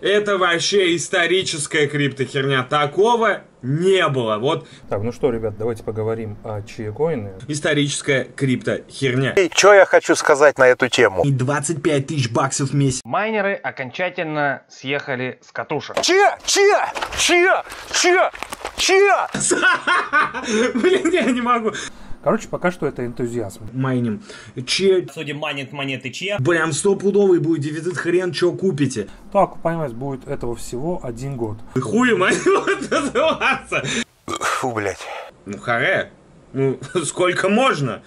Это вообще историческая криптохерня. Такого не было. Вот Так, ну что, ребят, давайте поговорим о чаекоине. историческая криптохерня. И что я хочу сказать на эту тему? И 25 тысяч баксов в месяц. Майнеры окончательно съехали с катушек. Че? Че? Че? Че? Че? Блин, я не могу. Короче, пока что это энтузиазм. Майним. Че, Судя манит монеты Че. прям стопудовый будет дефицит, хрен что купите. Так, понимаете, будет этого всего один год. Хуй мать вот называться. Фу, блядь. Ну, харе. Ну, сколько можно?